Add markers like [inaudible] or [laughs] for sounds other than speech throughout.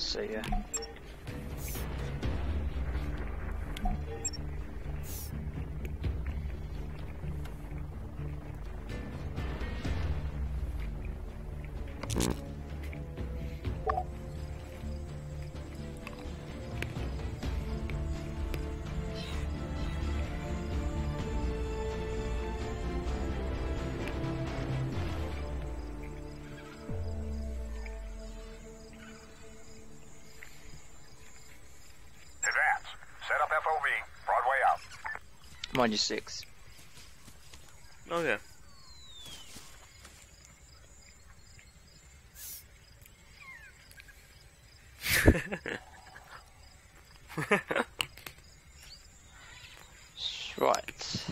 see ya. You six. Oh [laughs] yeah. Right.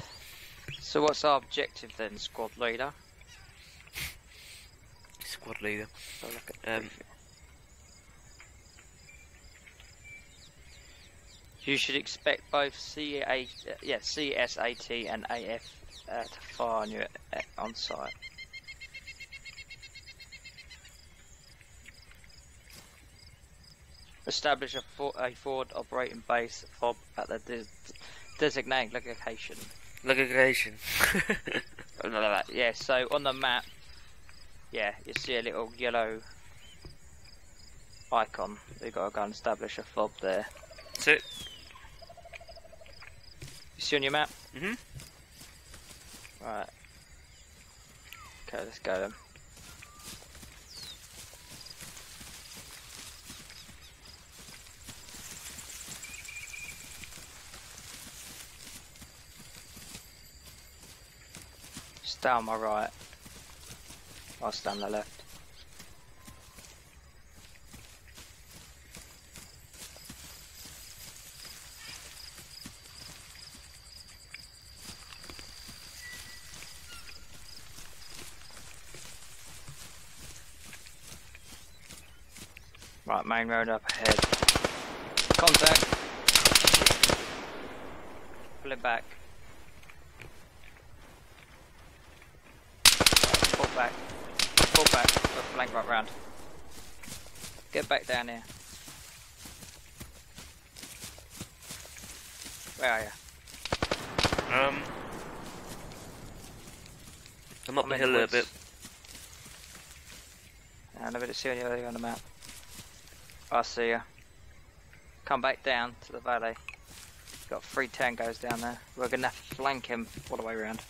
So what's our objective then, squad leader? Squad leader. Have look at the Um, You should expect both CA, yeah, CSAT and AF uh, to fire on you at, on site. Establish a, for, a forward operating base fob at the des- designated location. Location. [laughs] Yeah, so on the map, yeah, you see a little yellow icon. We've got to go and establish a fob there. That's it. You see on your map? Mm hmm Right. Okay, let's go then. Stay on my right. I'll stay on the left. Right, main road up ahead. Contact. Pull it back. Pull back. Pull back. Got flank right round. Get back down here. Where are you? Um. I'm up I'm the hill a little bit. And I better see you on the map. I see you. Come back down to the valley. Got three tangos down there. We're gonna flank him all the way around.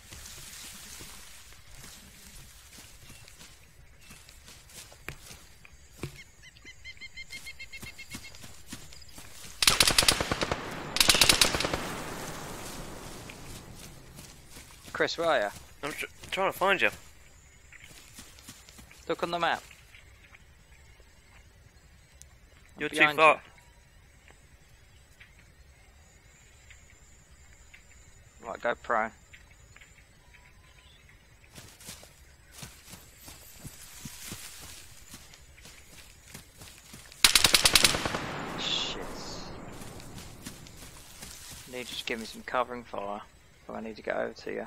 Chris, where are you? I'm tr- trying to find you. Look on the map. I'm You're too far. you. Right, go pro. Shit. Need to just give me some covering fire. Or I need to get over to you.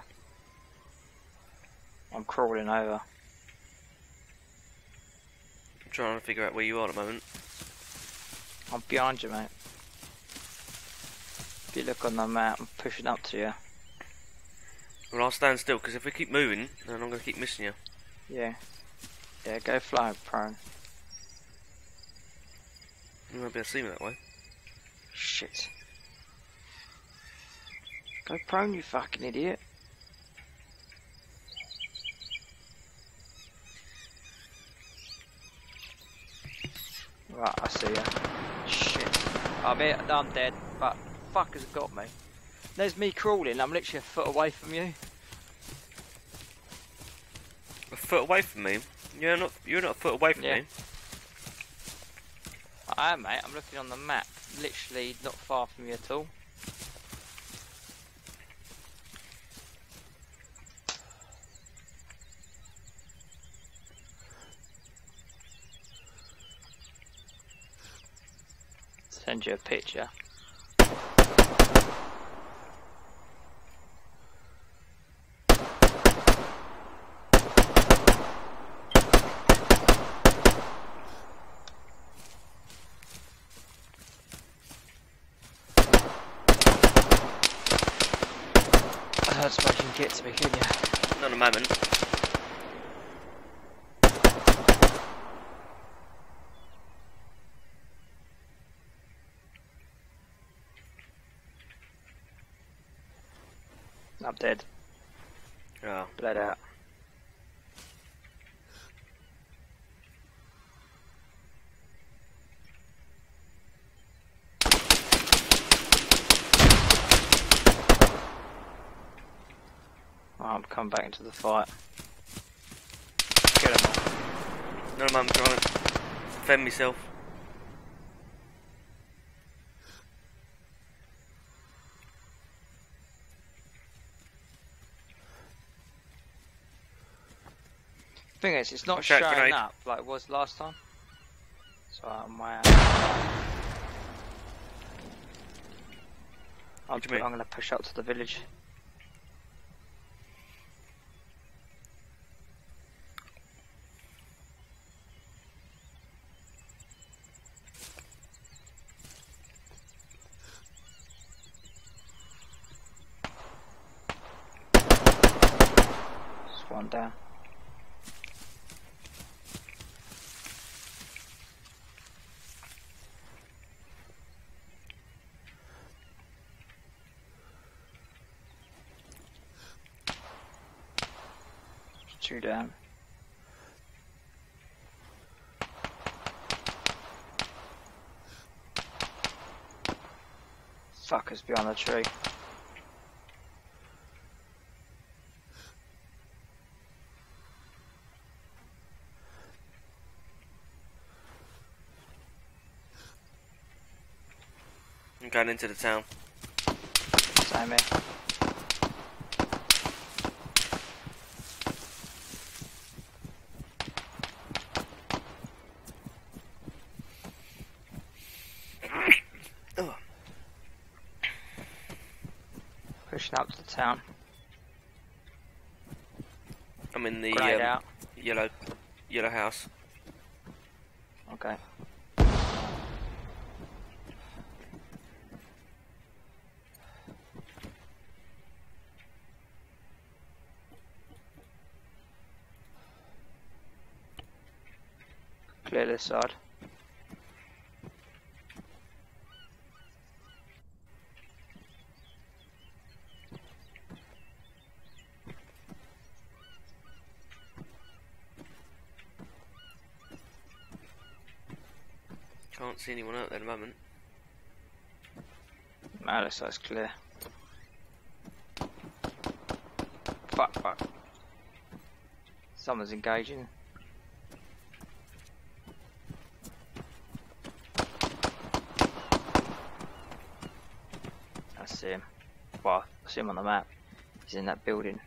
I'm crawling over. I'm trying to figure out where you are at the moment. I'm behind you, mate. If you look on the map, I'm pushing up to you. Well, I'll stand still because if we keep moving, then I'm going to keep missing you. Yeah. Yeah, go fly prone. You won't be able to see me that way. Shit. Go prone, you fucking idiot. Right, I see ya. I'm here, I'm dead, but fuck fuckers got me. There's me crawling, I'm literally a foot away from you. A foot away from me. You're not. You're not a foot away from Yeah. me. I am, mate, I'm looking on the map. Literally not far from you at all. send you a picture. Get to me, can you? Not a moment. Dead. Oh. Bled out. I'm coming back into the fight. Get him. At the moment, trying to defend myself. Thing is, it's not out, showing grenade. up like it was last time. So I'm. I'm, What do you mean? I'm gonna push up to the village. Just one down. Two down. Fuckers behind the tree. I'm into the town. Same here. Oh. Pushing up to the town. I'm in the um, out. yellow yellow house. Okay. Clear this side. Can't see anyone out there at the moment. No, this clear. Fuck, fuck. Someone's engaging. I see him. Well, I see him on the map. He's in that building.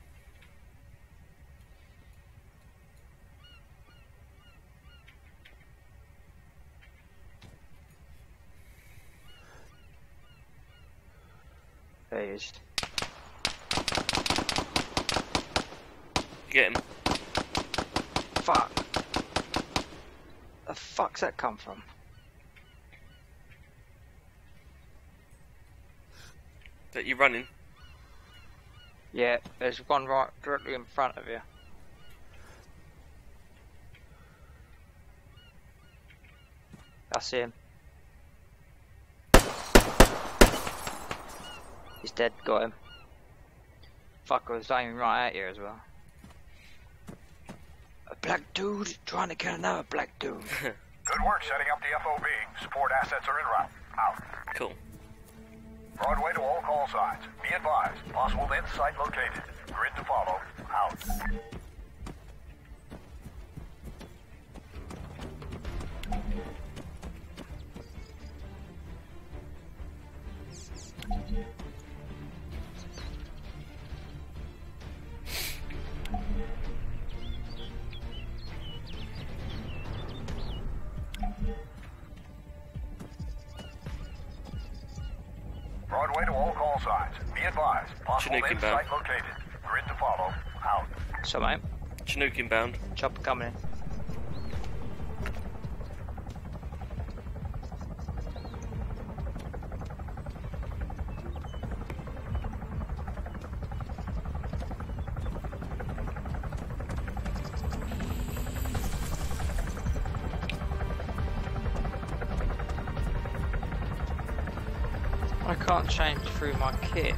There he is. Get him. Fuck. The fuck's that come from? That you're running? Yeah, there's one right directly in front of you. I see him. He's dead, got him. Fuck, I was aiming right at you as well. A black dude trying to kill another black dude. [laughs] Good work setting up the FOB. Support assets are en route. Out. Cool. Broadway to all call signs. Be advised. Possible end site located. Grid to follow. Out. inbound. in to follow. Out. So, mate. Chinook inbound. Chopper coming in. I can't change through my kit.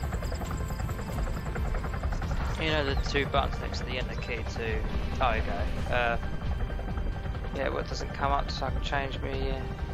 You know the two buttons next to the enter key to... Oh, go. Uh, yeah, well it doesn't come up so I can change me... Uh...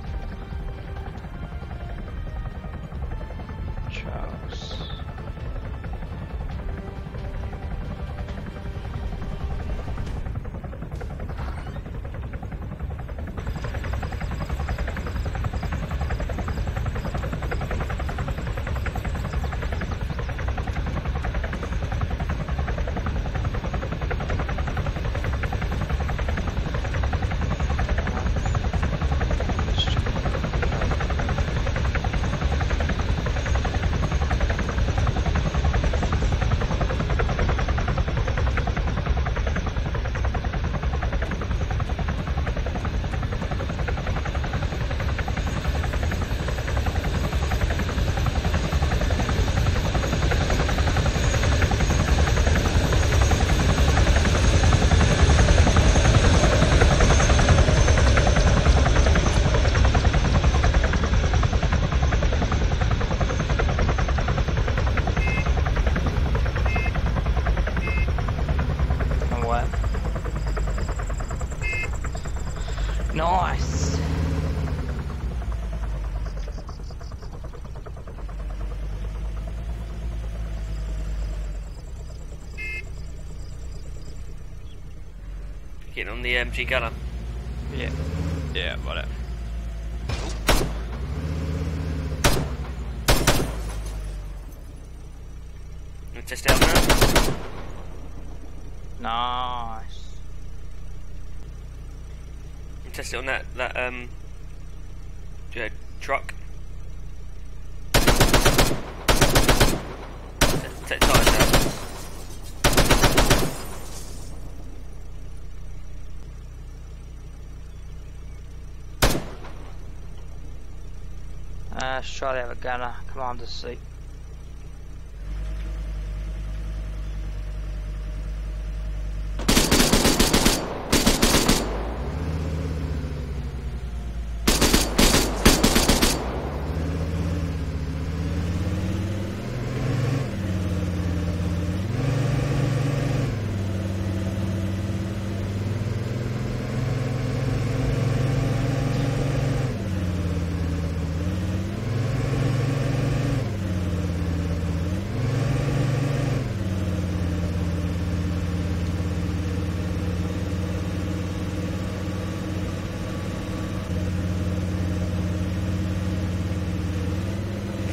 The MG gunner. Yeah. Yeah, got it. Out now. Nice. Test it on that that um yeah, truck. Take take tires out. Uh, let's try the other gunner. Commander seat.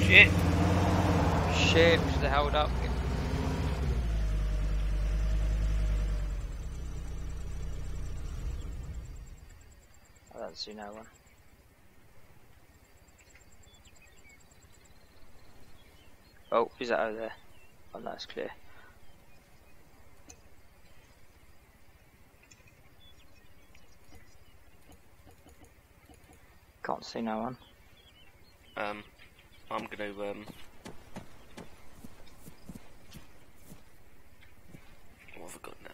Shit. Shit, we should have held up. I don't see no one. Oh, is that over there? Oh, no, clear. Can't see no one. Um I'm gonna um what have I got now?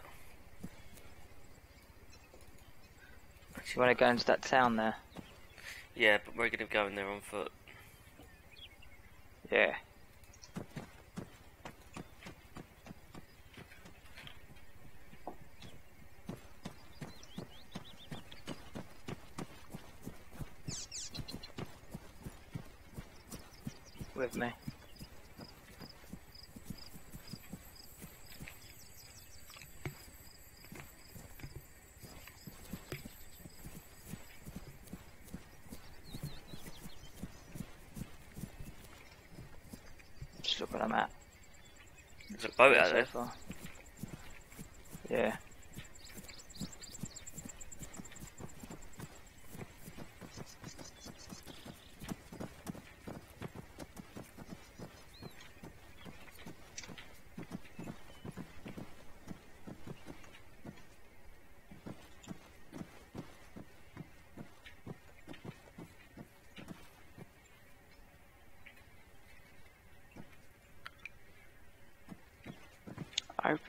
You want to go into that town there? Yeah, but we're gonna go in there on foot. Yeah. With me. Just look what I'm at. There's a boat out so there. far. Yeah.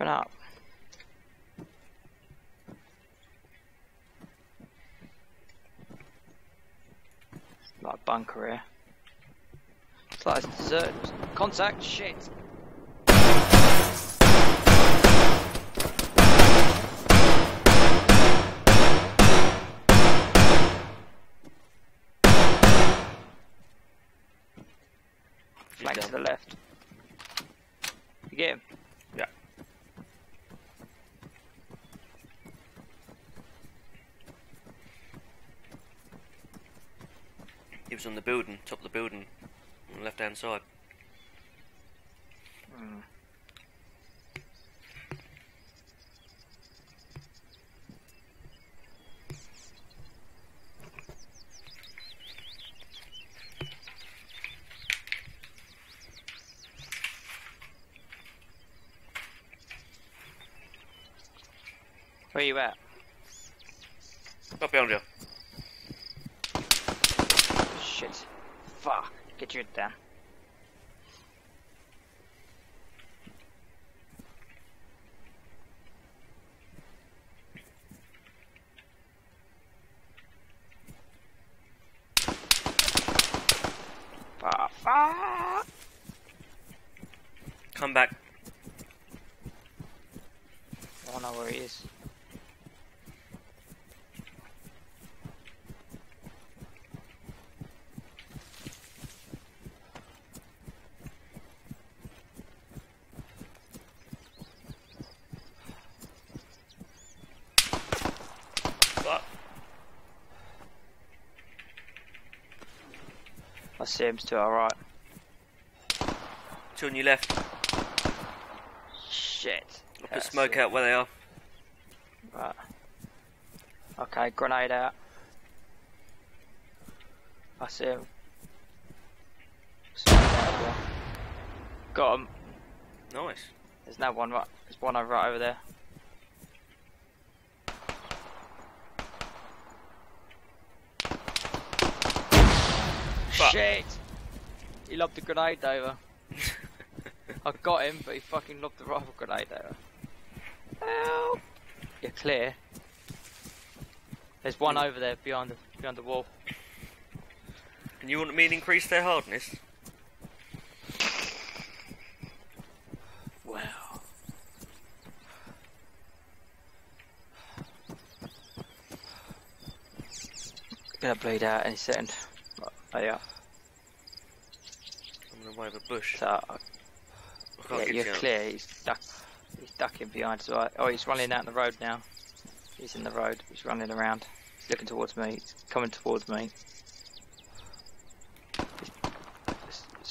Open up. Like bunker here. thought it's deserted. Contact, shit. Flank to the left. You get him? Was on the building, top of the building, on the left hand side. Mm. Where you at? Up behind you. Shit. Fuck. Get your head down. Fuck. Fuck. Come back. I don't know where he is. Fuck. I see him to our right. Two on your left. Shit. I'll put smoke out where they are. Right. Okay, grenade out. I see him. Smoke out as well. Got him. Nice. There's no one right. There's one over right over there. Shit! He lobbed the grenade over. I got him, but he fucking lobbed the rifle grenade over. Help! You're clear. There's one mm. over there behind the behind the wall. And you want me to increase their hardness? Wow. Gonna bleed out any second. Oh yeah. A bush. So yeah, get you're clear. He's duck. He's ducking behind. Oh, he's running out in the road now. He's in the road. He's running around. He's looking towards me. He's coming towards me.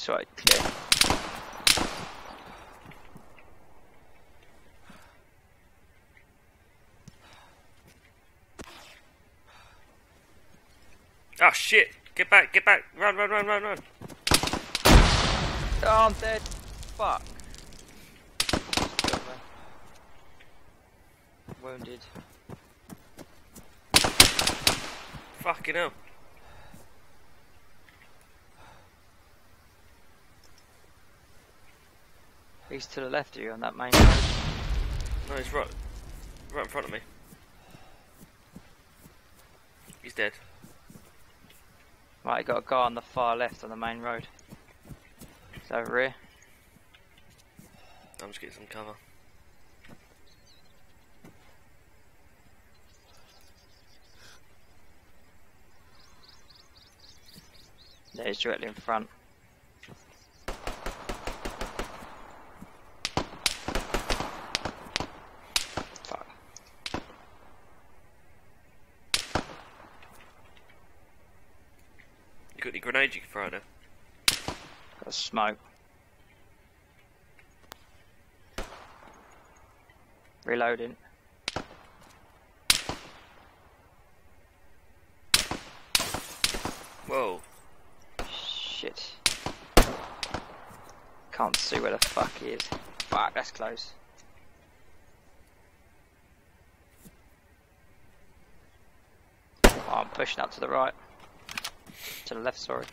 Right, clear. Oh shit! Get back! Get back! Run! Run! Run! Run! Run! Oh, I'm dead. Fuck. Wounded. Fucking hell! He's to the left of you on that main road. No, he's right, right in front of me. He's dead. Right, got a guy on the far left on the main road. Over here. I'm just getting some cover. Yeah, he's directly in front. Fuck. You got any grenades you can throw there? Got smoke. Reloading. Whoa! Shit. Can't see where the fuck he is. Fuck, that's close. Oh, I'm pushing up to the right. To the left, sorry.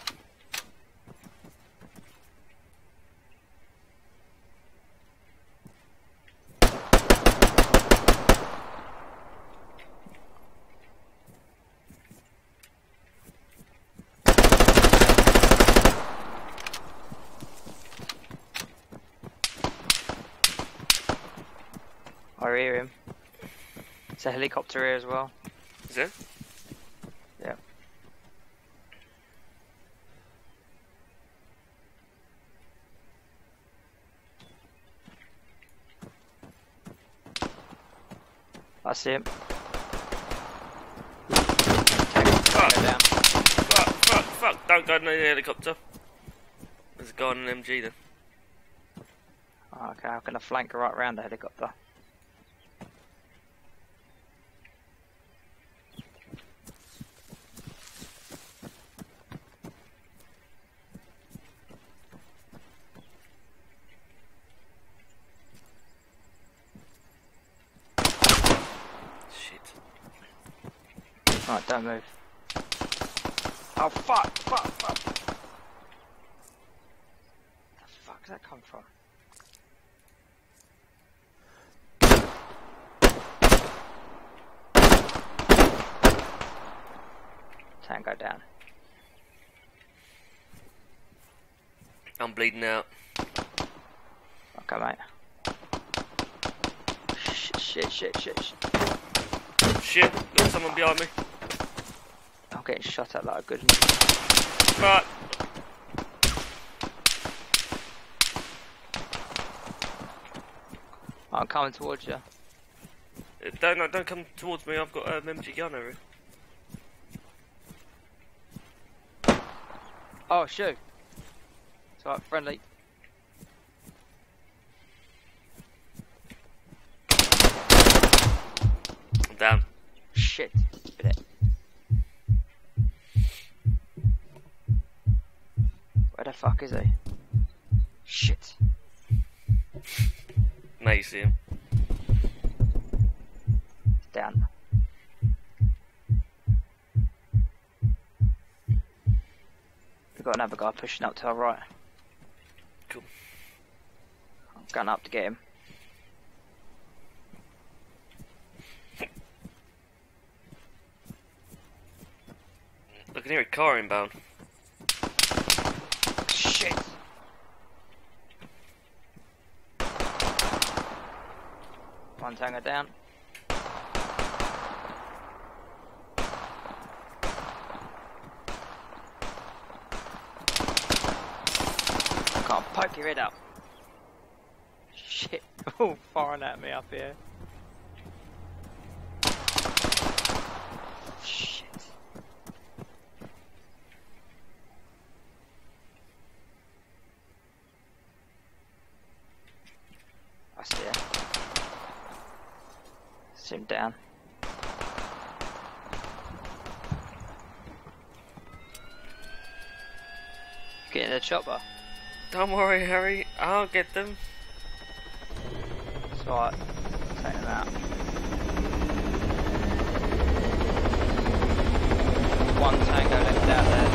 It's a helicopter here as well. Is it? Yeah. I see him. Fuck, down. fuck, fuck, fuck. Don't go in the helicopter. There's a guy on an MG then. Oh, okay, I'm gonna flank right round the helicopter. Shit. Don't. Oh fuck, fuck, fuck. The fuck did that come from? Tango down. I'm bleeding out. Okay, mate. Shit, shit, shit, shit, shit. Shit, got someone behind me. Getting shot at like a good. Fuck. I'm coming towards you. Uh, Don't, no, don't come towards me, I've got an MG gun over. Oh, shoot. It's alright, friendly. I'm down. Shit. Spit it. Where the fuck is he? Shit. Now you see him. Down. We've got another guy pushing up to our right. Cool. I'm going up to get him. I can hear a car inbound. Shit. One down. Can't poke your head up. Shit. [laughs] Oh, firing at me up here. Shit. I see it. See him down. The chopper. Don't worry, Harry. I'll get them. It's alright. Take him out. One tango left out there.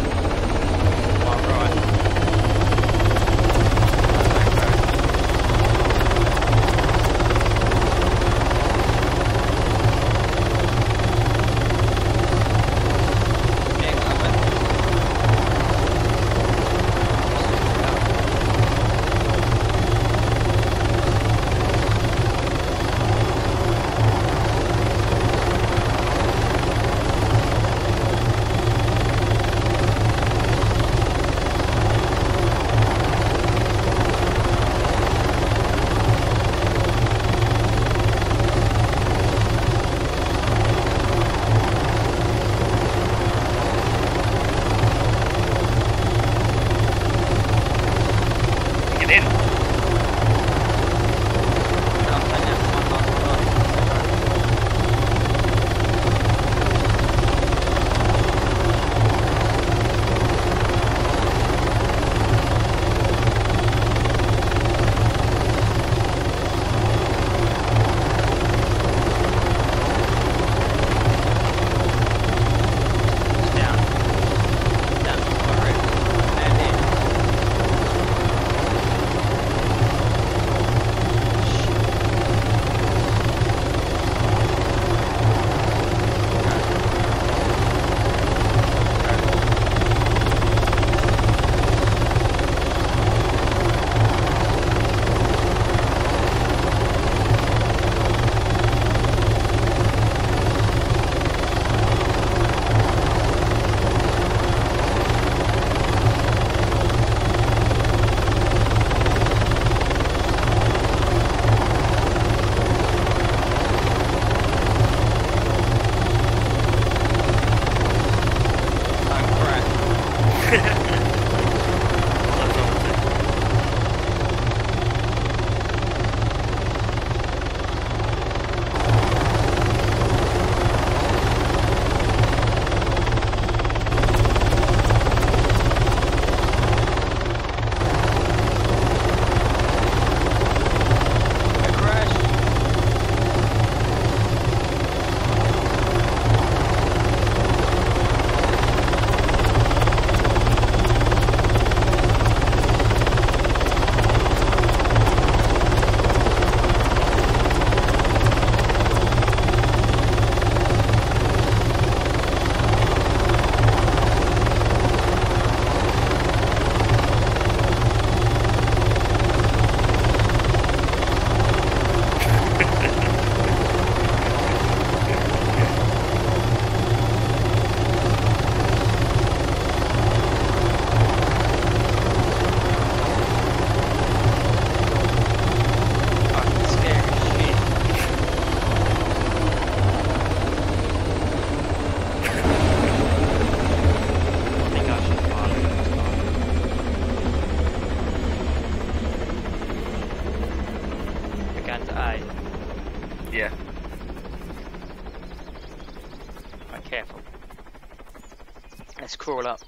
Crawl up.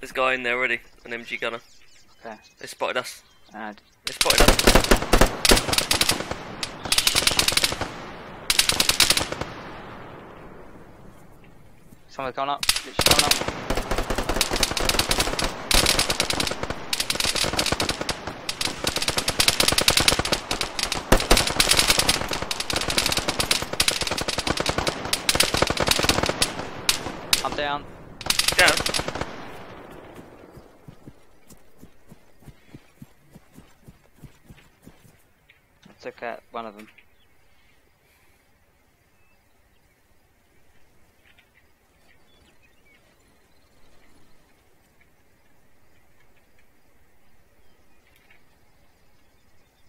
There's a guy in there already. An MG gunner. Okay. They spotted us. And They spotted us. someone's gone up. Literally gone up. I'm down. Down. Took out one of them.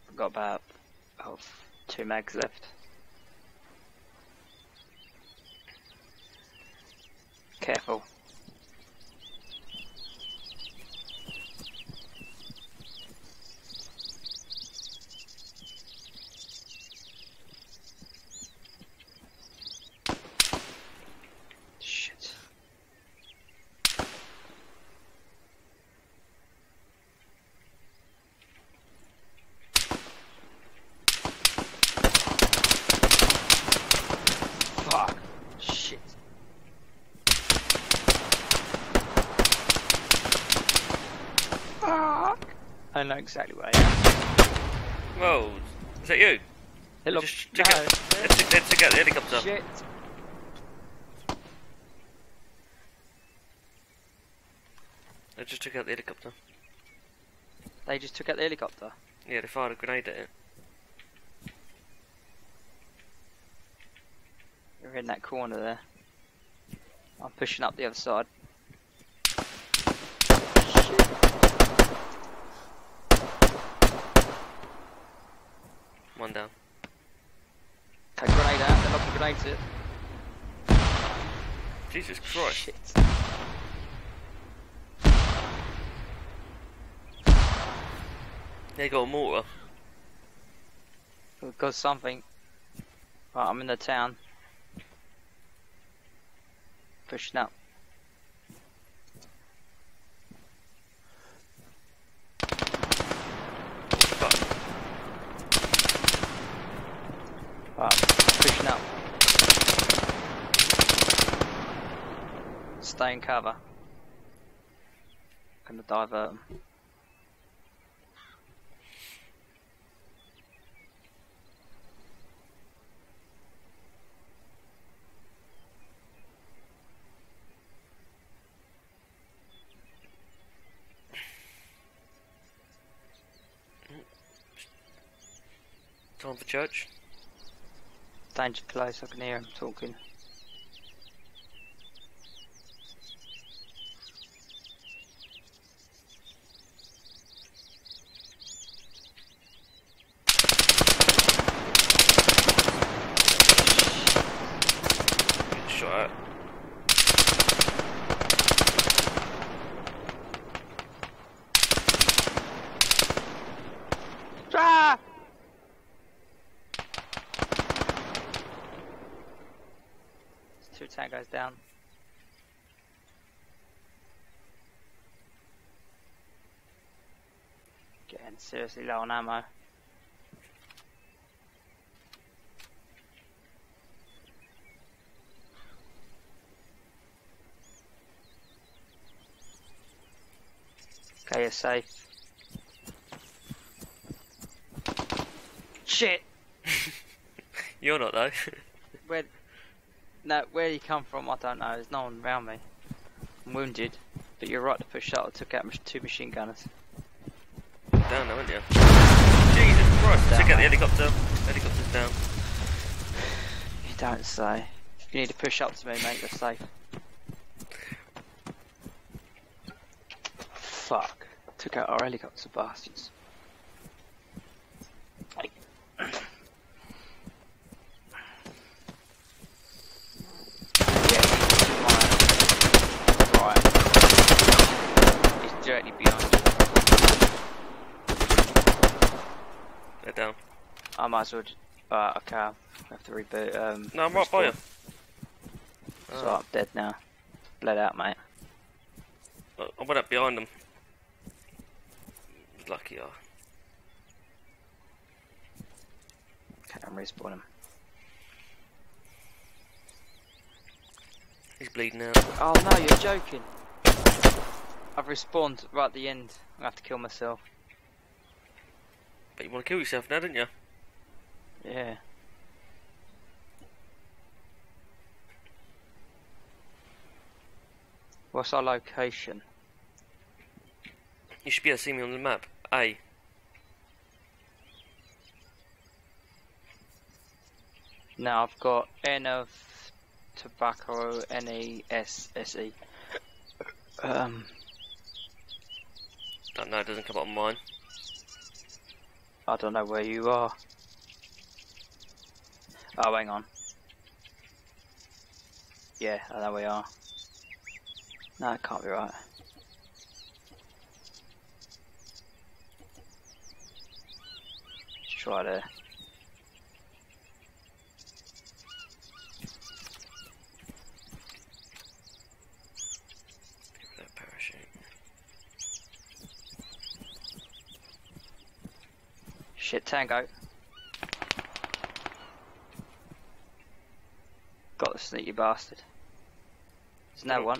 I've got about oh, two mags left. Careful. Shit. Fuck. Shit. Fuck. I know exactly where I am. Whoa. Is that you? Hello. Just check out. Let's, check- let's check out the helicopter. Shit. Let's just check out the helicopter. They just took out the helicopter. Yeah, they fired a grenade at it. They're in that corner there. I'm pushing up the other side. One down. Okay, grenade out. They're knocking grenades it. Jesus Christ. Shit. They got a mortar. We've got something. Right, I'm in the town. Pushing up. Fuck. Right, pushing up. Stay in cover. I'm Gonna divert 'em. Time for church. Danger close, I can hear him talking. shot. Two tank guys down. Getting seriously low on ammo. Safe. Shit! [laughs] You're not though. [laughs] Where? No, where you come from, I don't know. There's no one around me. I'm wounded, but you're right to push out. I took out two machine gunners. down now, aren't you? Jesus Christ! Down, Check out the helicopter. Helicopter's down. [sighs] You don't say. You need to push up to me, mate. You're safe. Fuck. Took out our helicopter bastards. Yeah, right. Right. He's directly behind you. They're down. I might as well. j- Uh, okay. I have to reboot. Um, No, I'm right by you. So Oh, I'm dead now. Bled out, mate. I went up behind them. Lucky I. Okay, I'm respawning. him. He's bleeding out. Oh no, you're joking. I've respawned right at the end. I have to kill myself. But you want to kill yourself now, didn't you? Yeah. What's our location? You should be able to see me on the map. A. Now I've got N of tobacco, N E S S E. Um, Don't know, it doesn't come up on mine. I don't know where you are. Oh, hang on. Yeah, I know you are. No, it can't be right. Try parachute. Shit, Tango. Got the sneaky bastard. There's no Oh. one.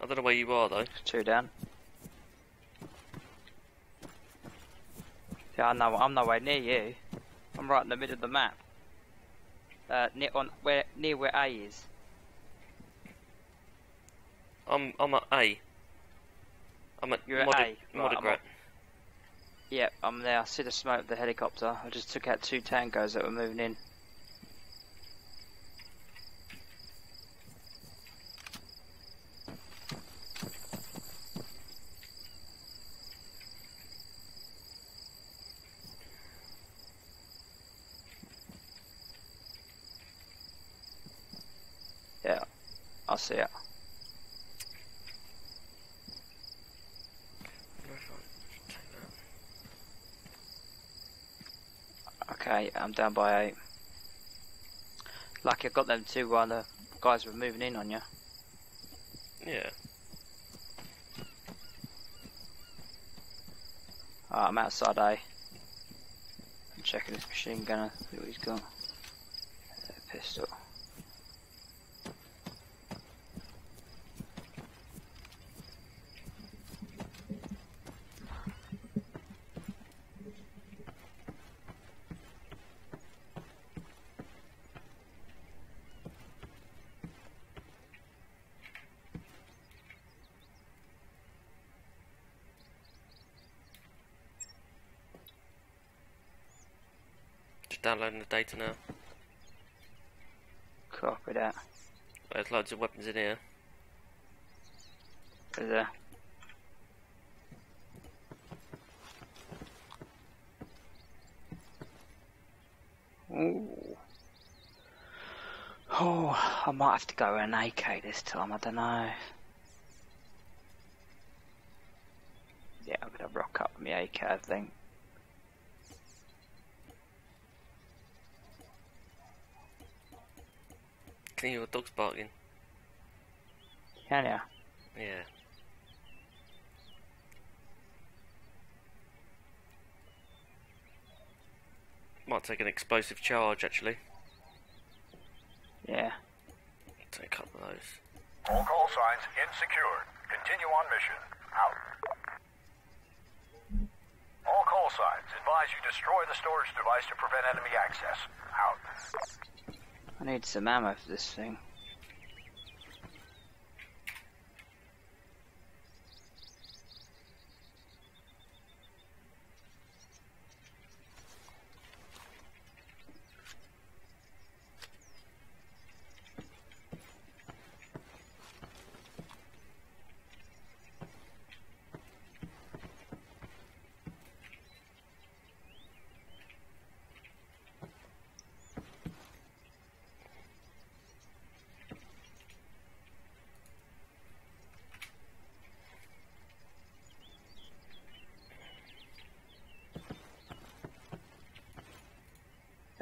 I don't know where you are though. Two down. Yeah, I know. I'm nowhere near you. I'm right in the middle of the map. Uh, near on where near where A is. I'm I'm at A. I'm at You're at A. Right, I'm up. Yep, I'm there. I see the smoke of the helicopter. I just took out two tangos that were moving in. Yeah, I see it. Okay, I'm down by eight. Lucky I got them two while the guys were moving in on you. Yeah. Alright, I'm outside A. I'm checking this machine gunner, see what he's got. Uh, pistol. Just downloading the data now. Copy that. There's loads of weapons in here. Is there? Ooh. Oh, I might have to go with an AK this time, I don't know. Yeah, I'm gonna rock up with my AK, I think. Think your dog's barking. Can ya? Yeah. Might take an explosive charge actually. Yeah. Take a couple of those. All call signs insecure. Continue on mission. Out. All call signs advise you destroy the storage device to prevent enemy access. Out. I need some ammo for this thing.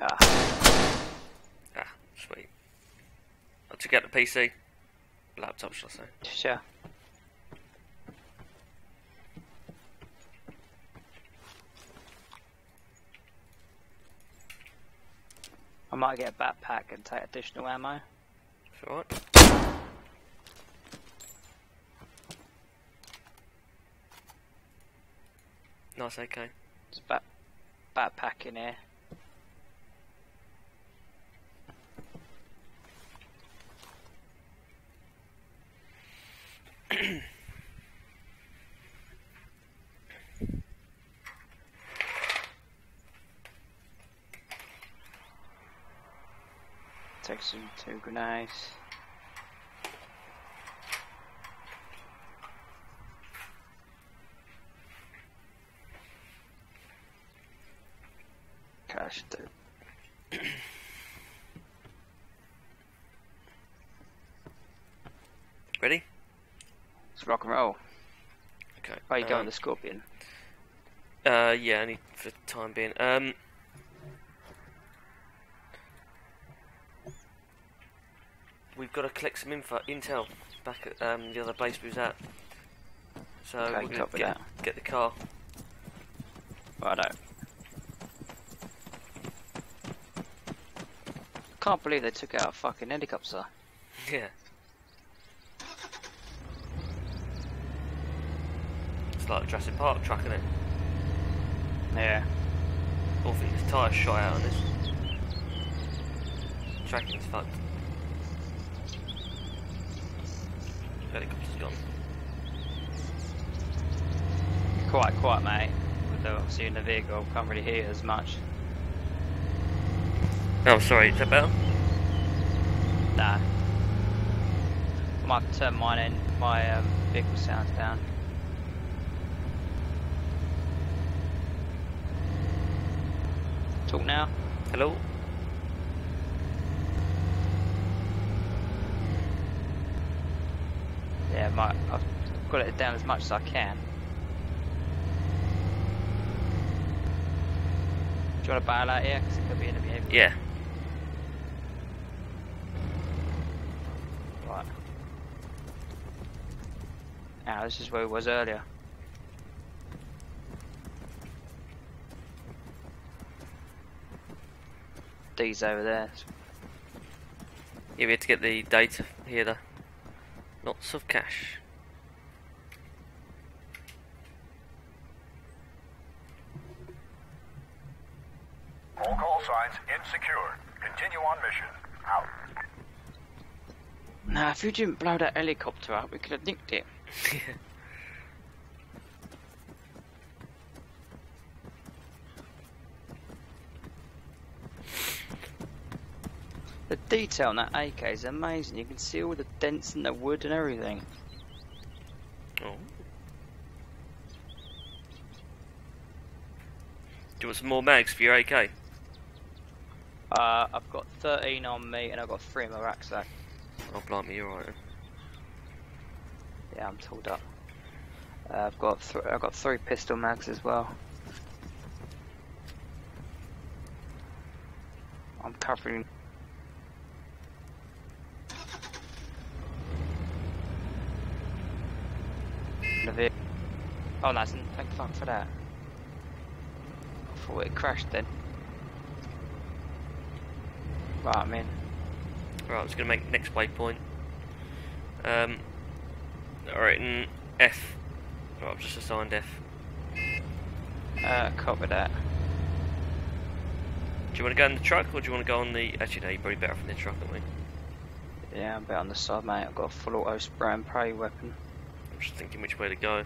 Ah, Ah, sweet. Uh, to get the PC. Laptop, shall I say. sure. I might get a backpack and take additional ammo. It's alright. Nice, okay. A back backpack in here. Some two grenades. Should do. Ready? Let's rock and roll. Okay. Oh, you um, with the scorpion. Uh, yeah, only for time being. Um, we've got to collect some info, intel back at um, the other base we was at. So Okay, we're gonna copy get, that. get the car. Righto. Can't believe they took out a fucking helicopter. [laughs] Yeah. It's like a Jurassic Park truck, isn't it? Yeah. All these tyres shot out on this. Tracking's fucked. Gone. Quite quiet, mate. With the, obviously in the vehicle, can't really hear as much. Oh, sorry, is that better? Nah. I might turn mine in, my um, vehicle sounds down. Talk now. Hello? Yeah, my, I've got it down as much as I can. Do you want to bail out here? Because it could be enemy over Yeah. Right. Now, this is where it was earlier. D's over there. Yeah, we had to get the data here, though. Lots of cash. All call signs insecure. Continue on mission. Out. Now, if you didn't blow that helicopter up, we could have nicked it. [laughs] detail on that AK is amazing. You can see all the dents in the wood and everything. oh. Do you want some more mags for your AK? Uh, I've got 13 on me and I've got 3 in my rucksack. Oh, blimey, you're right. Yeah, I'm tooled up. Uh, I've got th- I've got three pistol mags as well. I'm covering. in the vehicle. Oh, no, thank fuck for that. I thought it crashed then. Right, I'm in. Right, I'm just going to make next waypoint. Um, alright, in F. Right, I've just assigned F. Uh, copy that. Do you want to go in the truck or do you want to go on the. Actually, no, you're probably better off in the truck, aren't we? Yeah, I'm bit on the side, mate. I've got a full auto spray and pray weapon. I'm just thinking which way to go.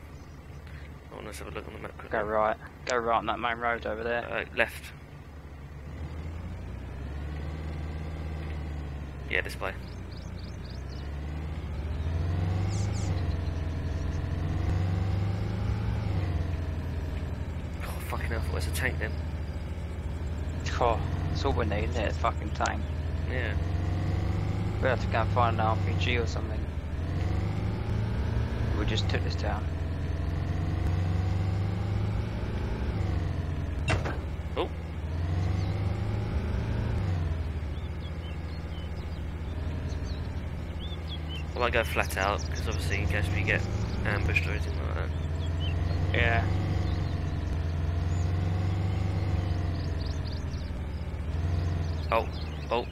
Oh, let's have a look on the map quickly. Go right. Go right on that main road over there. Uh, left. Yeah, this way. Oh, fucking hell, I thought it was a tank then. Oh, that's all we need, isn't it? A fucking tank. Yeah. We'll have to go and find an RPG or something. We just took this down. Oh. Well, I go flat out, because obviously in case we get ambushed or anything like that. Yeah. Oh, oh. You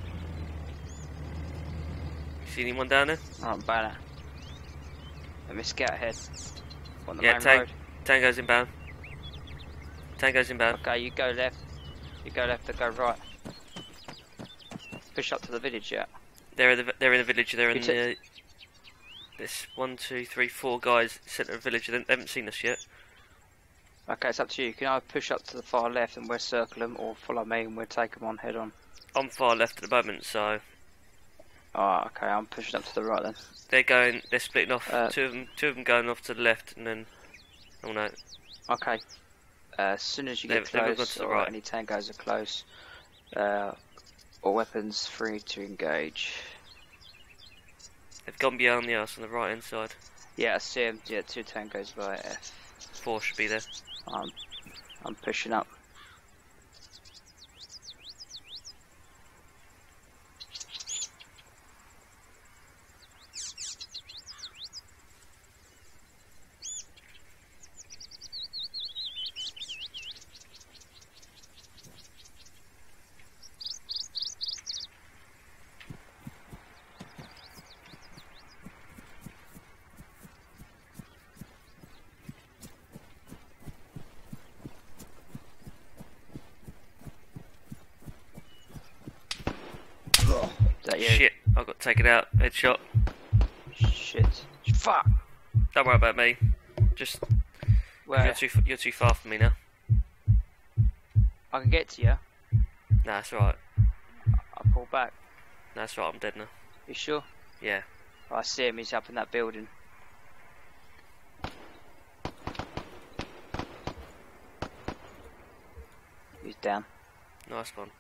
see anyone down there? Oh, Alright, banner. Let me scout ahead. On the Yeah, main tank. road. Tango's inbound. Tango's inbound. Okay, you go left. You go left, I go right. Push up to the village yet. They're in the they're in the village. They're in You took- the. This one, two, three, four guys centre of the village. They haven't seen us yet. Okay, it's up to you. You can either push up to the far left and we'll circle them, or follow me and we'll take them on head on. I'm far left at the moment, so Alright, okay, I'm pushing up to the right then. they're going. They're splitting off. Uh, two of them. Two of them going off to the left, and then. Oh no. Okay. Uh, as soon as you They've- get they've close, to the or right. any tangos are close, uh, all weapons free to engage. They've gone beyond the house on the right hand side. Yeah, I see 'em. Yeah, two tangos by F. Four should be there. I'm, I'm pushing up. Is that I got taken out. Headshot. Shit. Fuck! Don't worry about me. Just Where? you're too you're too far from me now. I can get to you. Nah, that's right. I'll pull back. Nah, that's right. I'm dead now. You sure? Yeah. I see him. He's up in that building. He's down. Nice one.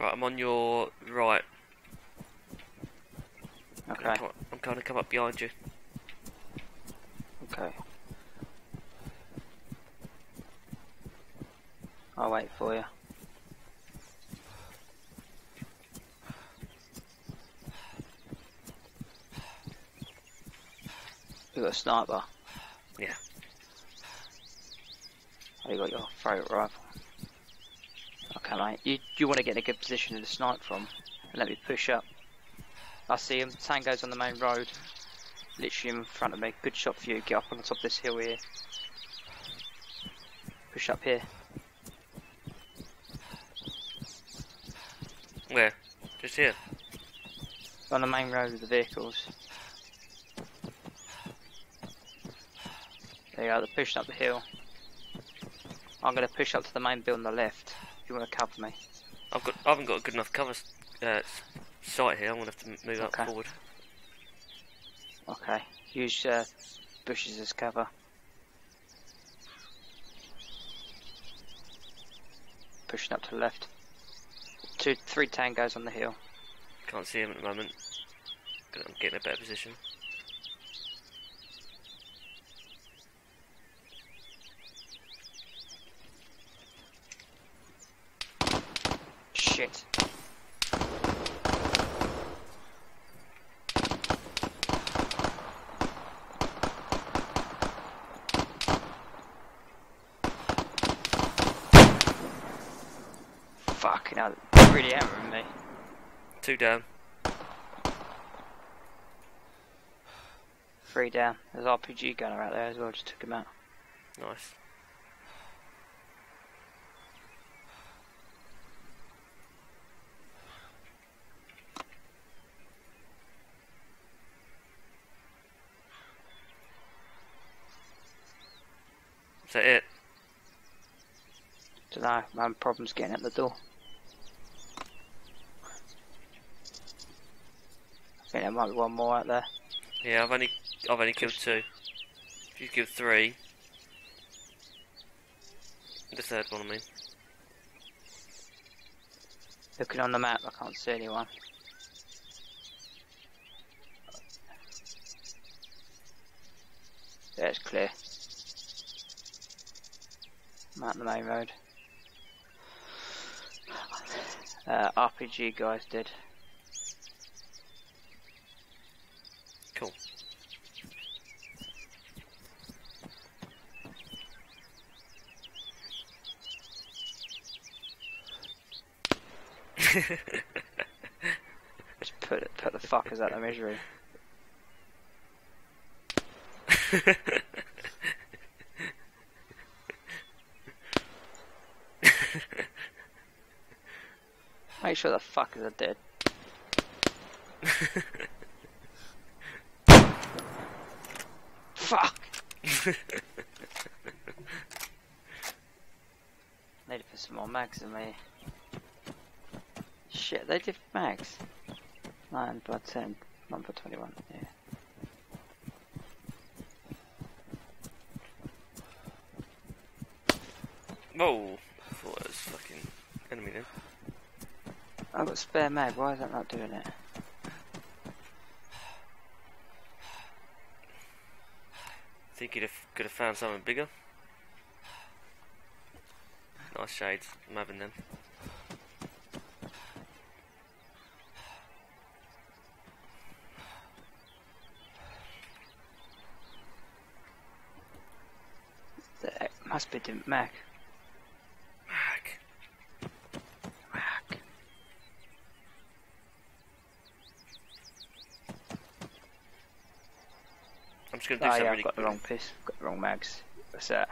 Right, I'm on your right. I'm Okay. gonna come up- I'm going to come up behind you. Okay. I'll wait for you. You got a sniper? Yeah. Oh, you got your favourite rifle. Mate. You you want to get in a good position to snipe from, let me push up. I see him. Tango's on the main road, literally in front of me. Good shot for you. Get up on the top of this hill here. Push up here. Where? Just here. On the main road with the vehicles. There you go. They're pushing up the hill. I'm going to push up to the main building on the left. You want to cover me. I've got. I haven't got a good enough cover uh, sight here. I'm gonna have to move up forward. Okay. Use uh, bushes as cover. Pushing up to the left. two, three tangos on the hill. Can't see him at the moment. I'm getting a better position. Shit. Fucking hell, they're really hammering me. Two down. Down. There's RPG gunner out there as well, just took him out. Nice. Is that it? Don't know, I'm having problems getting at the door. I think there might be one more out there. Yeah, I've only I've only killed two. If you killed three. The third one, I mean. Looking on the map, I can't see anyone. Yeah, it's clear. I'm out the main road. Uh, RPG guys did. Cool. Just put it, put the fuckers out of misery. Make sure the fuckers are dead. Fuck! [laughs] Need put some more mags in me. Shit, they did mags. 9 by 10, 1 by 21, yeah. Whoa! I thought it was fucking enemy then. I've got spare mag, why is that not doing it? Think you'd have could have found something bigger. Nice shades. I'm having them. That must be the mag. Mag. Mag. I'm just gonna do Oh something yeah, I've got the wrong piece, got the wrong mags. What's that?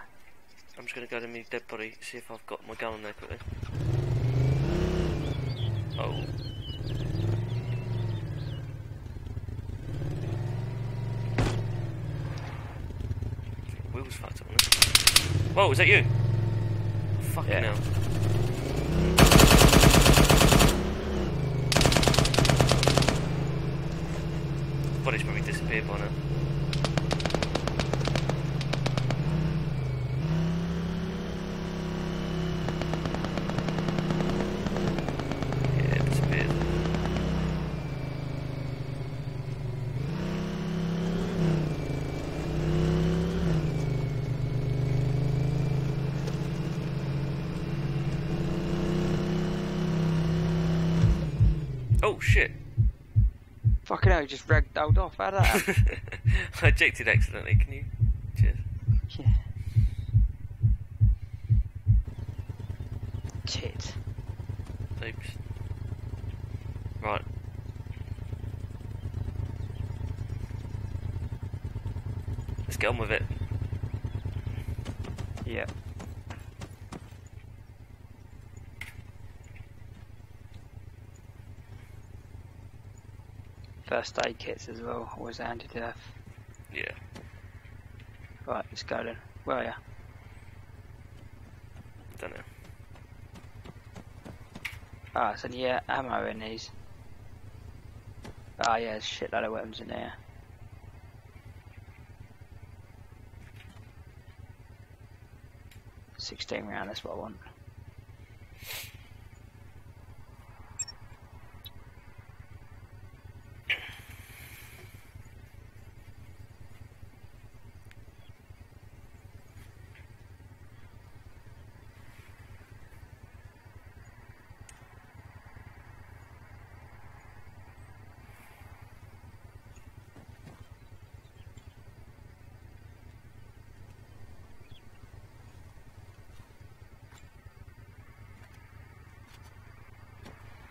I'm just gonna go to my dead body, see if I've got my gun on there quickly. Oh. Wheels fucked up. Whoa, is that you? Fucking Yeah. hell. Body's probably disappeared by now. Yeah, it disappeared. Oh shit! You just ragdolled off, how that? [laughs] I ejected accidentally. Can you? Cheers. yeah. Tit. Oops. Right. Let's get on with it. Yeah. First aid kits as well, always handy to have. Yeah. Right, let's go then. Where are you? Don't know. Ah, so yeah, ammo in these. Ah, yeah, there's a shitload of weapons in there. Sixteen round, that's what I want.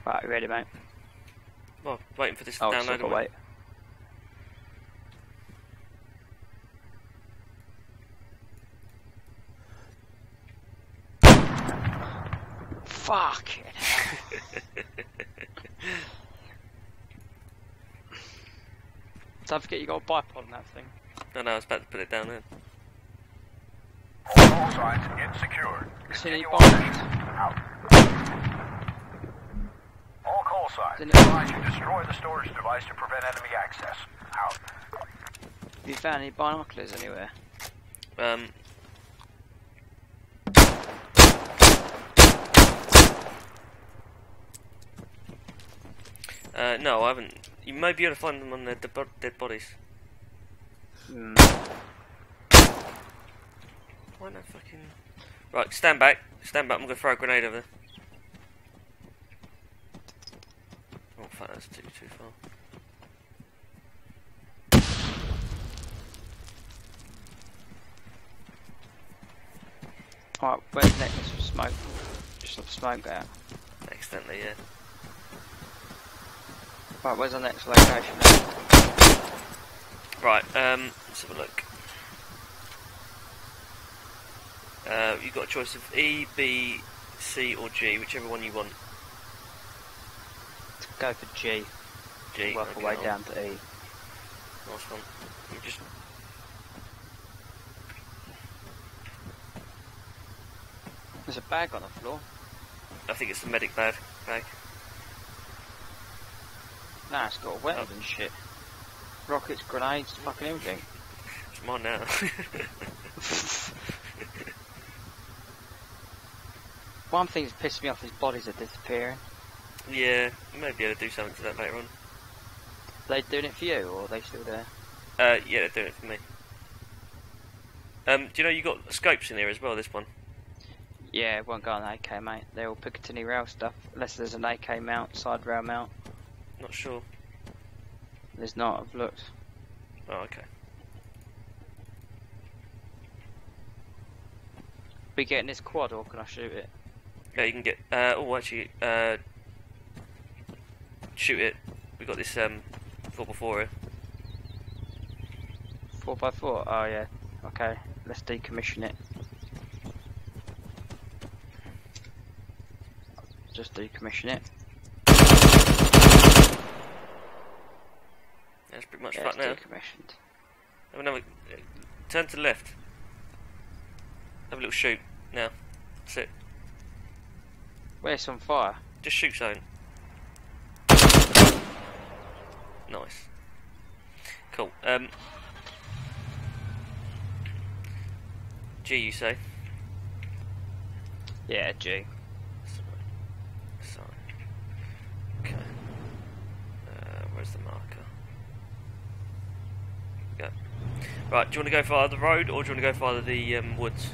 Right, you ready, mate? Well, waiting for this Oh, to still download. got and wait. Fuck. It! [laughs] Don't forget you got a bipod on that thing. No, no, I was about to put it down there. All call signs insecure. Seen any Continue on bombs? Out. All call signs. Didn't- Advise you destroy the storage device to prevent enemy access. Out. Have you found any binoculars anywhere? Um, uh, no, I haven't. You may be able to find them on their dead dead bodies. Hmm. Why not fucking. Right, stand back. Stand back. I'm gonna throw a grenade over there. Fuck, that's too too far. Alright, where's the next smoke? Just let the smoke out. Accidentally, yeah. Right, where's the next location? Right, um, let's have a look. Uh, you've got a choice of E, B, C, or G, whichever one you want. Go for G. G. Work our way I'll- down to E. Nice one. You just There's a bag on the floor. I think it's the medic bag. Bag. Nah, it's got weapons oh. and shit. Rockets, grenades, fucking everything. It's mine now. [laughs] One thing that's pissed me off is bodies are disappearing. Yeah, you may be able to do something to that later on. They doing it for you, or are they still there? Uh, yeah, they're doing it for me. Um, do you know you got scopes in here as well? This one. Yeah, it won't go on AK, mate. They're all Picatinny rail stuff. Unless there's an AK mount, side rail mount. Not sure. There's not, I've looked. Oh, okay. We getting this quad, or can I shoot it? Yeah, you can get. Uh, oh, actually, uh, shoot it. We got this um, four before here. 4x4? Oh, yeah. Okay, let's decommission it. Just decommission it. That's pretty much Yeah, flat it's now. decommissioned. Have another. Turn to the left. Have a little shoot now. That's it. Where's on fire? Just shoot something. Nice. Cool. Um. G, you say? Yeah, G. Sorry. Okay. Uh, where's the marker? Go. Right, do you want to go via the road or do you want to go via the um, woods?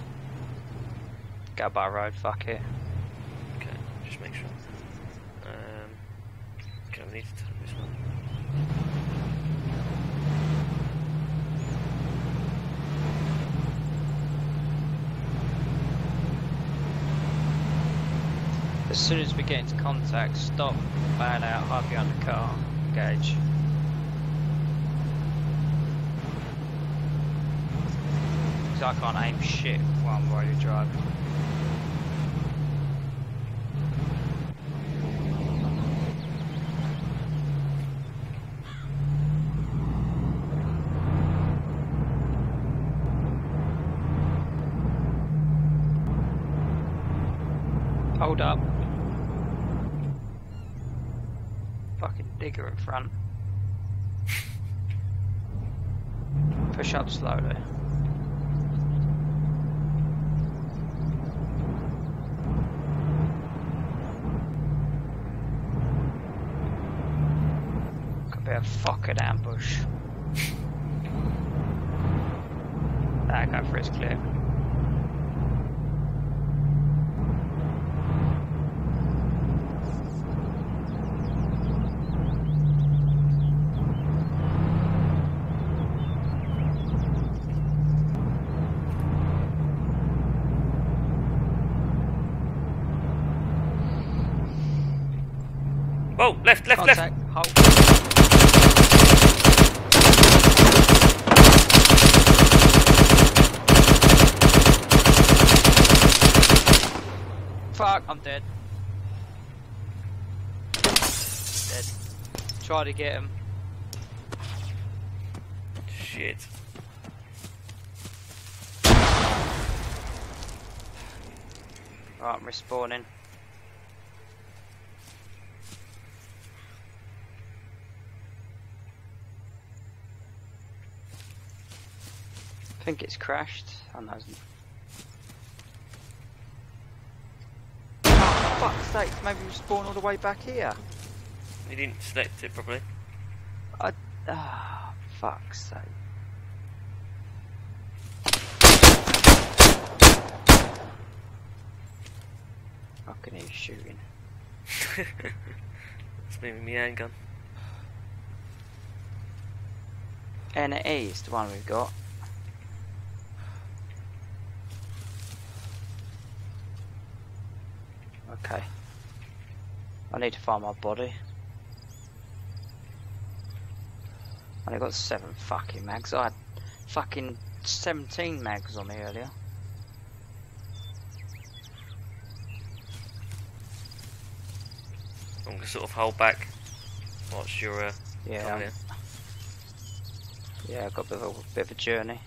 Go by road, fuck it. Okay, just make sure. Um, okay, we need to turn this one. As soon as we get into contact, stop, bail out, hide behind the car, engage. Because I can't aim shit while I'm driving. Hold up. Digger in front. Push up slowly. Could be a fucking ambush. That go for his clear. Oh, left, left, left. Contact. Hold. Fuck, I'm dead. Dead. Try to get him. Shit. Right, I'm respawning. I think it's crashed. Oh no, not. Oh, fuck's sake, maybe we spawn all the way back here. You didn't select it properly. Ah, fuck's sake. Fucking he's shooting. [laughs] it's me with my handgun. NE is the one we've got. Okay. I need to find my body. I only got seven fucking mags. I had fucking 17 mags on me earlier. I'm gonna sort of hold back. What's your uh, Yeah, yeah. yeah, I've got a bit of a, bit of a journey.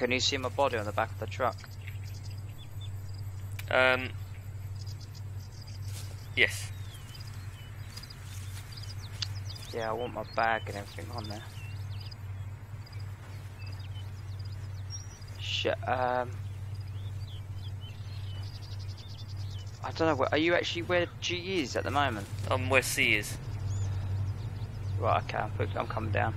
Can you see my body on the back of the truck? Um. Yes. Yeah, I want my bag and everything on there. Shit, um... I don't know, where, are you actually where G is at the moment? I'm where C is. Right, okay, I'm, I'm coming down.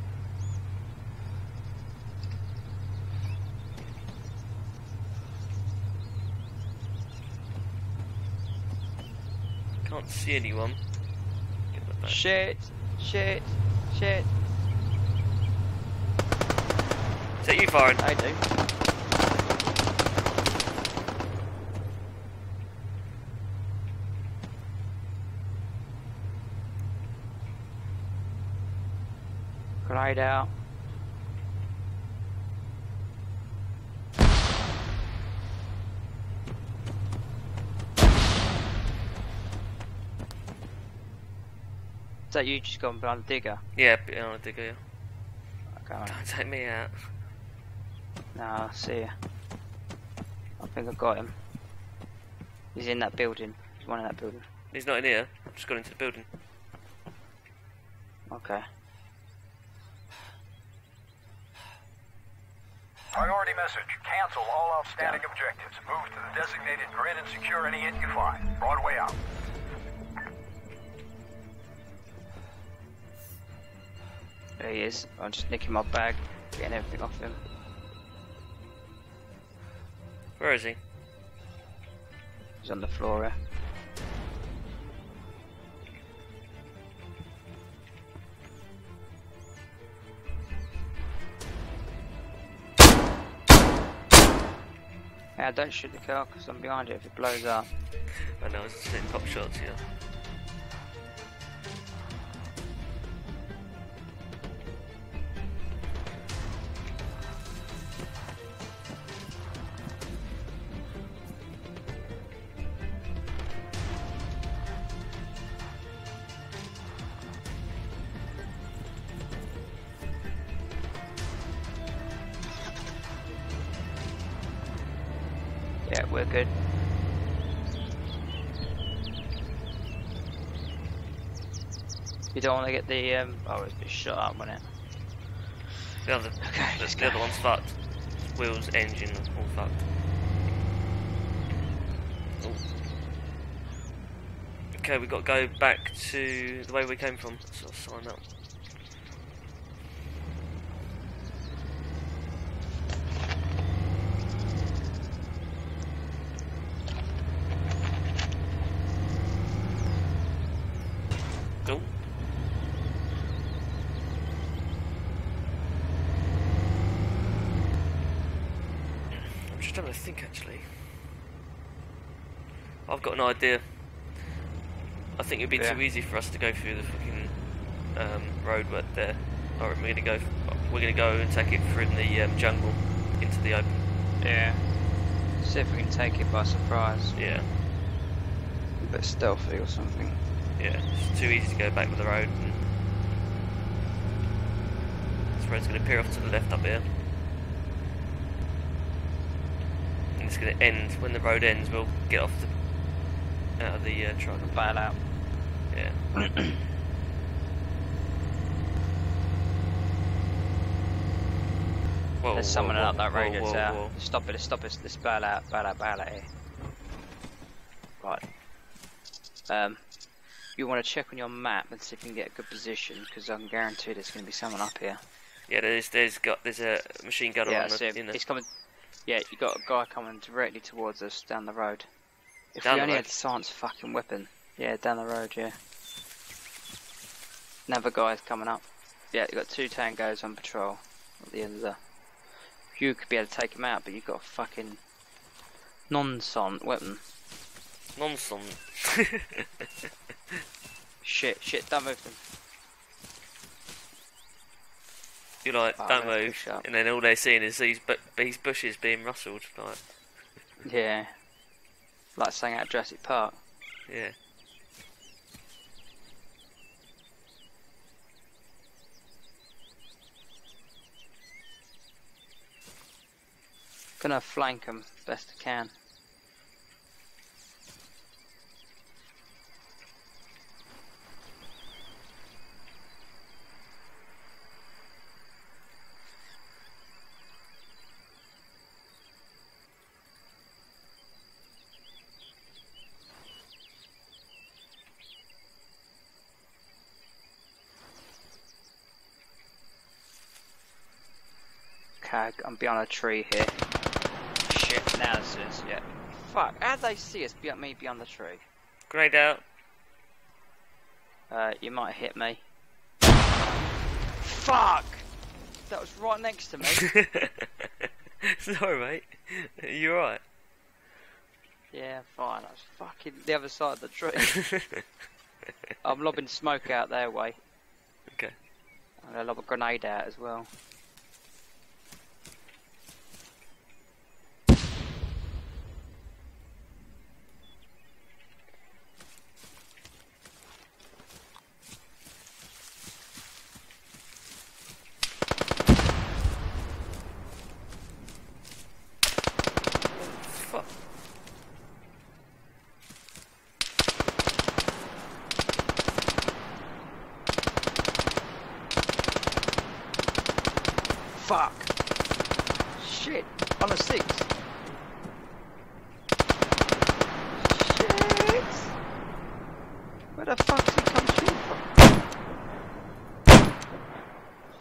Can't see anyone. Shit, shit, shit. Is that you firing? I do. Cried out. Is that you just gone behind the digger? Yeah, behind the digger. yeah. Okay. Don't take me out. No, I see ya. I think I got him. He's in that building. He's one in that building. He's not in here. I've just gone into the building. Okay. Priority message. Cancel all outstanding objectives. Move to the designated grid and secure any hit you find. Broadway out. There he is. I'm just nicking my bag, getting everything off him. Where is he? He's on the floor here. Yeah, don't shoot the car because I'm behind it if it blows up. I know, it's hitting pop shots here. Don't want to get the um. Oh, it's been shut up, wasn't it? The other, Okay, the, the other one's fucked. Wheels, engine, all fucked. Ooh. Okay, we've got to go back to the way we came from. So I'll sign up. Oh. I'm just trying to think actually. I've got an idea. I think it'd be Yeah. too easy for us to go through the fucking um, road right there. I reckon we're gonna go. We're gonna go and take it through the um, jungle into the open. Yeah. See if we can take it by surprise. Yeah, A bit stealthy or something. yeah. It's too easy to go back with the road. And this road's gonna appear off to the left up here. It's gonna end when the road ends. We'll get off the out of the uh, truck. And bail out. Yeah. Whoa, There's whoa, someone whoa, out that whoa, tower. whoa. Stop it, stop it, let's bail out, bail out, bail out here. Right. Um, you want to check on your map and see if you can get a good position, because I can guarantee there's going to be someone up here. Yeah, there's there's got there's a machine gun yeah, on the, in the he's coming. Yeah, you got a guy coming directly towards us down the road. If Down we only road? had science fucking weapon. Yeah, down the road, yeah. Another guy's coming up. Yeah, you got two tangos on patrol at the end of the. You could be able to take him out, but you've got a fucking non-son weapon. nonsense. Shit, shit, don't move them. You're like, Oh, don't move, and then all they're seeing is these bu- these bushes being rustled. Like, Yeah. Like saying out Jurassic Park. yeah. Gonna flank them best I can. I'm behind a tree here. Shit, now this is, yeah. Fuck, how'd they see us beyond me beyond the tree? Grenade out. Uh, you might hit me. Fuck! That was right next to me. [laughs] Sorry, mate. You alright? yeah, fine, I was fucking the other side of the tree. [laughs] I'm lobbing smoke out their way. Okay. I'm gonna lob a grenade out as well. Fuck. Fuck! Shit! On a six! Shit! Where the fuck's he come shooting from?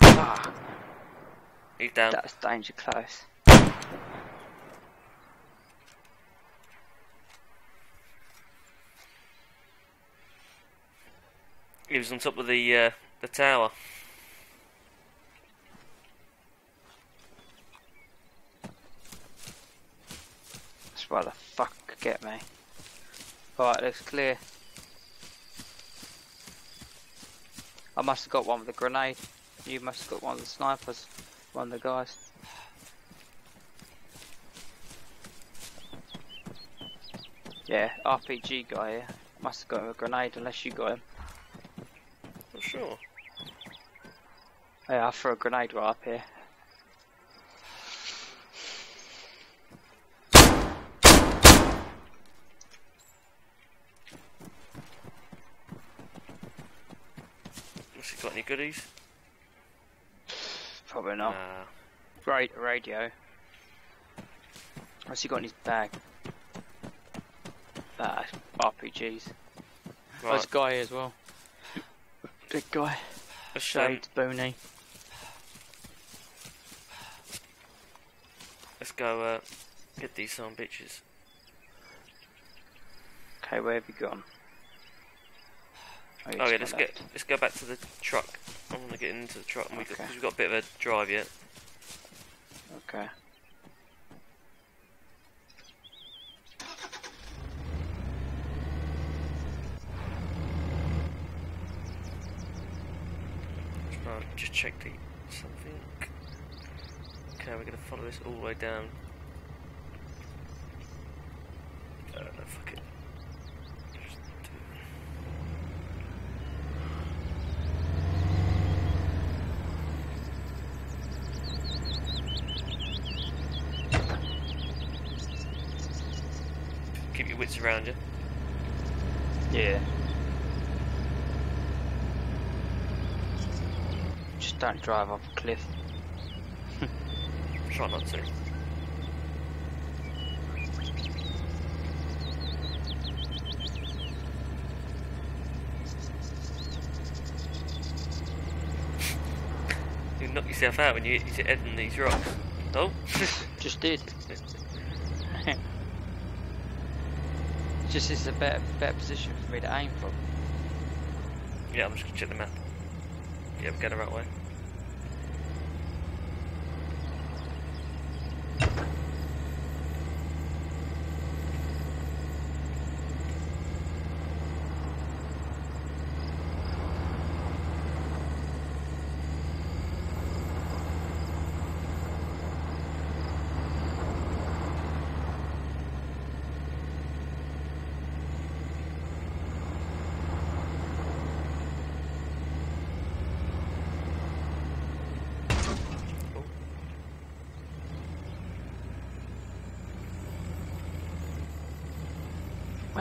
Fuck! He's down. That's danger close. He was on top of the uh, the tower. That's why the fuck could get me. Alright, looks clear. I must have got one with a grenade. You must have got one of the snipers. One of the guys. Yeah, RPG guy here. Must have got him a grenade unless you got him. Not sure. Yeah, I threw a grenade right up here. Has he got any goodies? Probably not. Nah. Great radio. What's he got in his bag? Ah, RPGs. There's Right. a guy as well. Big guy. Let's, um, Shaved, bony. let's go uh, get these some bitches. Okay, where have you gone? Oh he's yeah, let's left. get let's go back to the truck. I want to get into the truck, and we got, cause we've got a bit of a drive yet. Okay. Right, just check the something. Okay, we're gonna follow this all the way down. Keep your wits around you. Yeah. Just don't drive off a cliff. Try not to. [laughs] You knock yourself out when you hit your head on these rocks. Oh, [laughs] Just did. [laughs] Just is a better better position for me to aim from. yeah, I'm just gonna check the map. Yeah, we're going the right way.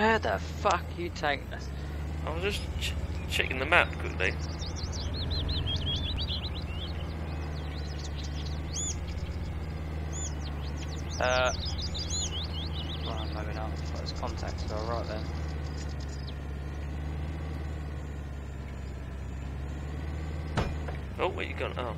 Where the fuck you taking us? I was just ch- checking the map quickly. Uh. Well, maybe not. Those contacts are alright then. Oh, where you gone? Oh.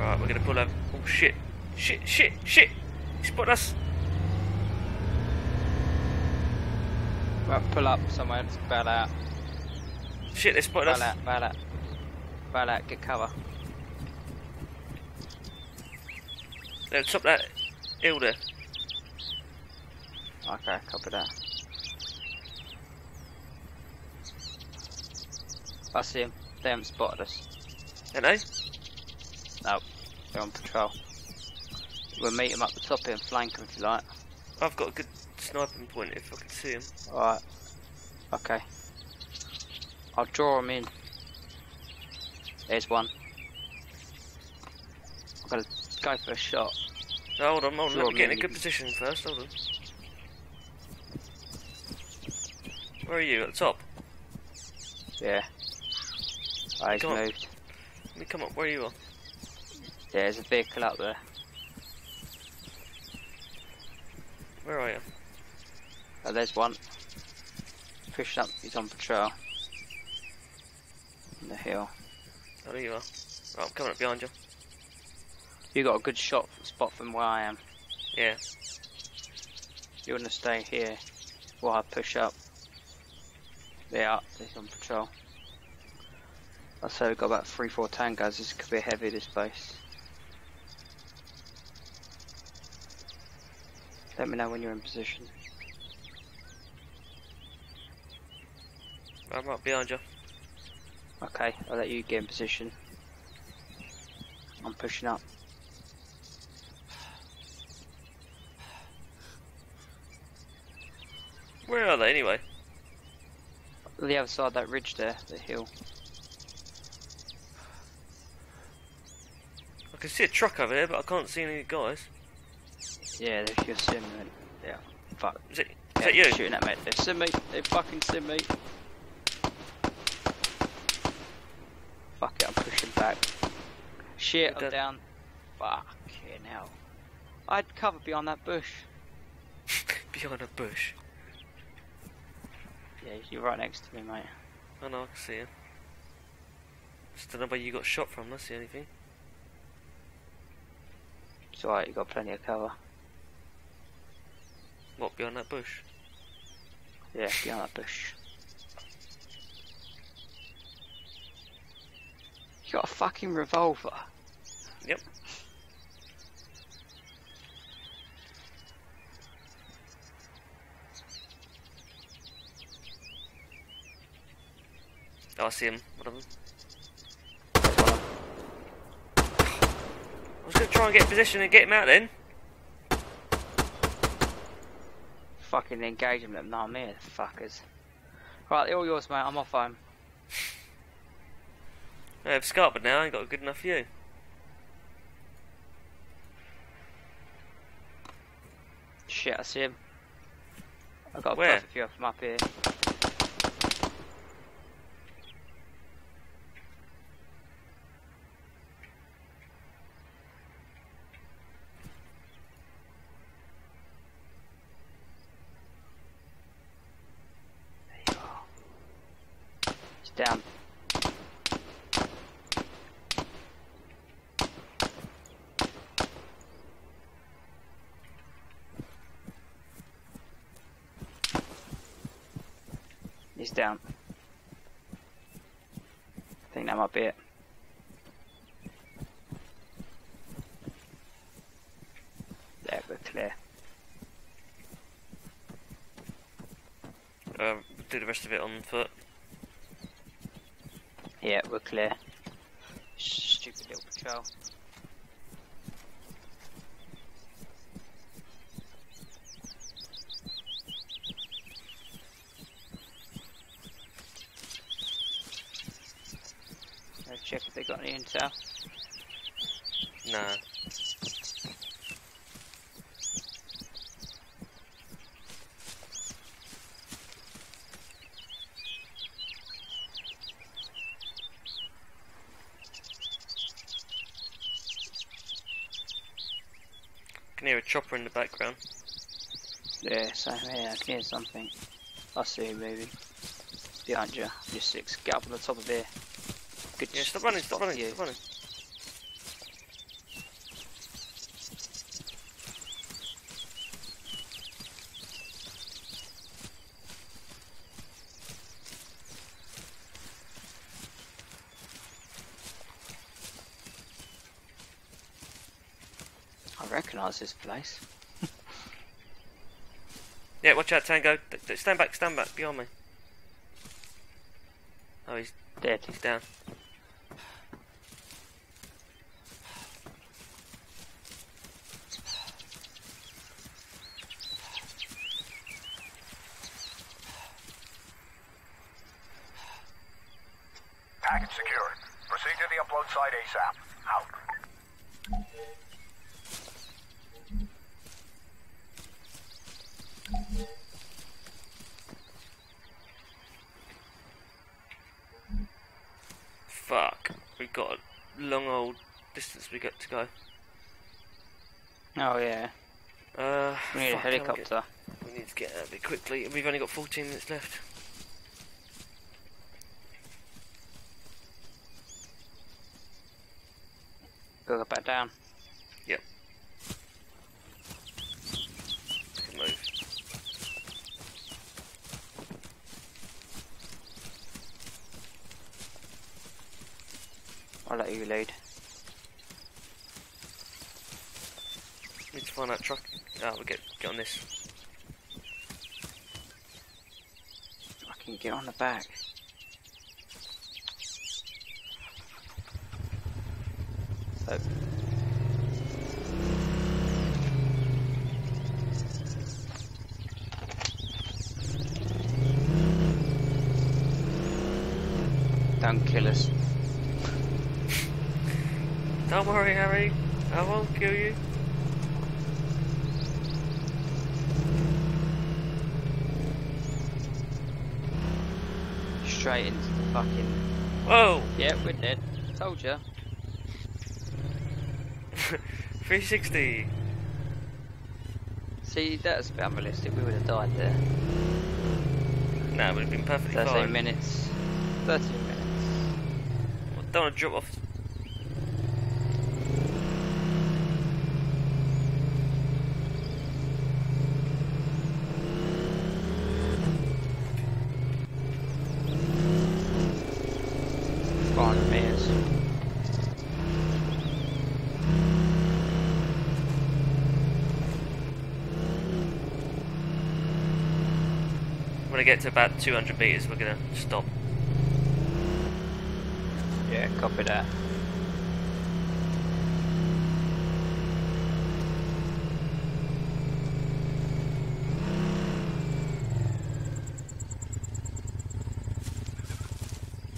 Right, we're gonna pull over. Oh shit! Shit! Shit! Shit! He spotted us! Right, pull up somewhere, just bail out. Shit! They spotted Bail us! out, bail out. Bail out, get cover. They're top that hill there. Okay, copy that. I see him. They haven't spotted us. They? No, they're on patrol. We'll meet them up the top here and flank them if you like. I've got a good sniping point if I can see him. Alright. Okay. I'll draw them in. There's one. I'm gonna go for a shot. No, hold on, hold on. Let me get in a good position first. Hold on. Where are you? At the top? Yeah. Come on. moved. Let me come up where you are. Yeah, there's a vehicle up there. Where are you? Oh, there's one. Pushing up, he's on patrol. On the hill. Oh, there you are. Right, I'm coming up behind you. You got a good shot spot from where I am. Yeah. You want to stay here while I push up. Yeah, he's on patrol. I say we've got about three, four tangos. This could be heavy. This base. Let me know when you're in position. I'm right behind you. Okay, I'll let you get in position. I'm pushing up. Where are they anyway? The other side of that ridge there, the hill. I can see a truck over there, but I can't see any guys. Yeah, there's your sim. then. Yeah, fuck. Is it? Is Yeah, that you? Shooting at me. They've sim me. They fucking sim me. Fuck it, I'm pushing back. Shit, I'm down. Fucking hell. I'd cover behind that bush. [laughs] behind a bush. Yeah, you're right next to me, mate. I know, I can see him. Just don't know where you got shot from, that's the only thing. It's alright, you got plenty of cover. What, behind that bush? Yeah, behind that bush. You got a fucking revolver. Yep. Oh, I see him. One of them. I was going to try and get in position and get him out then. Fucking engage them, know I'm here, fuckers. Right, they're all yours, mate. I'm off home. I have Scarpa now, I ain't got a good enough view. Shit, I see him. I've got a Where? perfect view of him up here. There you are. He's down. Down. I think that might be it. There, we're clear. Um, do the rest of it on foot. Yeah, we're clear. Stupid little patrol. Let's check if they any intel. Nah. Can hear a chopper in the background. Yeah, same here. I can hear something. I see him moving. Behind you. Just six. Get up on the top of here. Good Yeah, stop running, stop running, you. stop running. I recognise this place. [laughs] Yeah, watch out, Tango. Stand back, stand back, behind me. Oh, he's Dead. he's down. Packet secured. Proceed to the upload site ASAP. Out. Fuck. We've got a long old got to go. Oh yeah. Uh, We need a fuck, how do we get- helicopter. We need to get out of it quickly. We've only got 14 minutes left. Go back down. We can move. I'll let you lead. Need to find that truck. Ah, we'll get get on this. I can get on the back. So. Don't kill us. [laughs] Don't worry, Harry. I won't kill you. Straight into the fucking. Whoa! Yeah, we're dead. Told ya. [laughs] 360. See, that's a bit unrealistic. We would have died there. Nah, we'd have been perfectly 13 fine. minutes. 13 minutes. What, don't want to drop off. Four hundred meters. I get to about 200 meters, we're gonna stop. Yeah, copy that.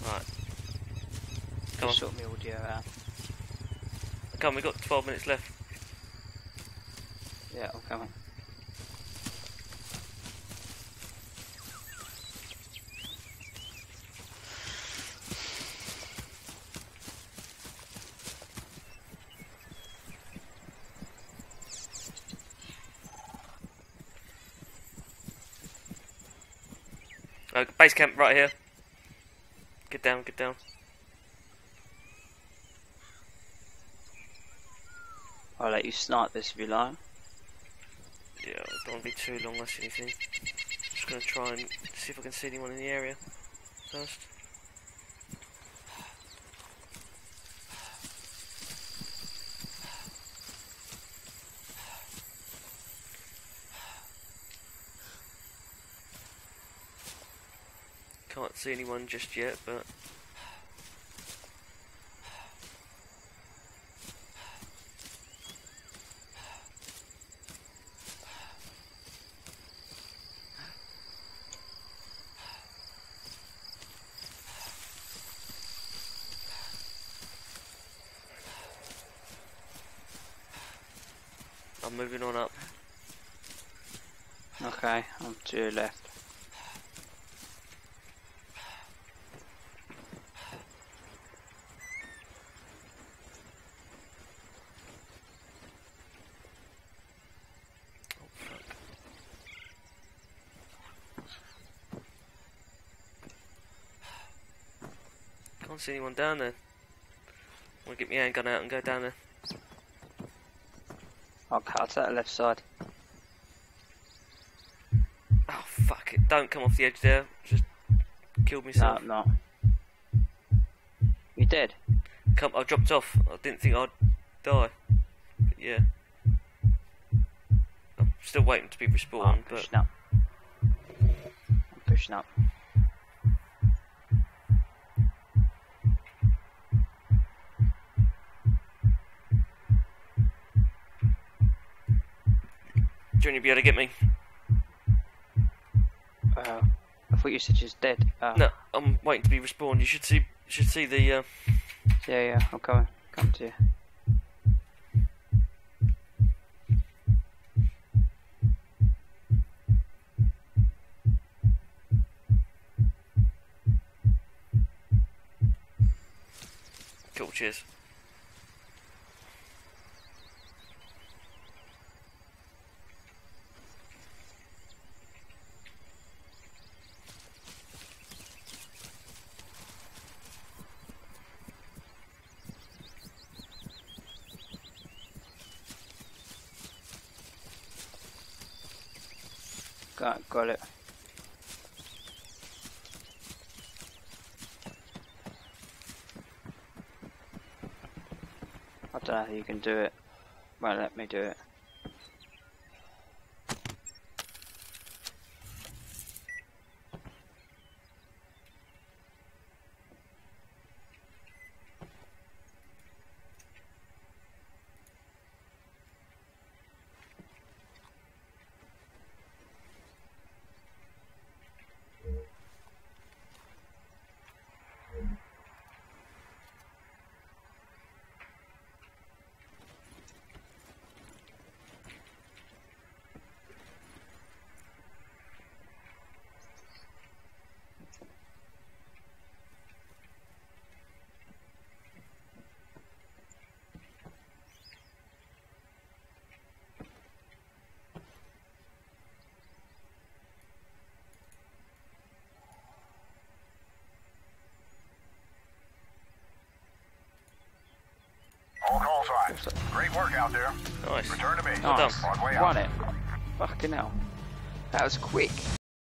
Right. Come on, Sort my audio out. come on. We've got 12 minutes left. Yeah, I'm coming. Uh, base camp right here. Get down, get down. I'll let you snipe this if you like. Yeah, don't want to be too long, that's anything. Just gonna try and see if I can see anyone in the area first. Can't see anyone just yet, but I'm moving on up. Okay, I'm your left. Oh, fuck. Can't see anyone down there. To get my handgun out and go down there. I'll take the left side. Oh fuck it! Don't come off the edge there. Just killed No, myself. I'm not. You dead? Come, I dropped off. I didn't think I'd die. But yeah. I'm still waiting to be Oh, respawned, I'm but pushing up. I'm pushing up. Do you want to be able to get me? Uh, I thought you said was dead. Uh, No, I'm waiting to be respawned. You should see, you should see the. Uh, Yeah, yeah, I'm coming. Come to you. cool. Cheers. Got, got it. I don't know how you can do it. Won't let me do it. That was quick.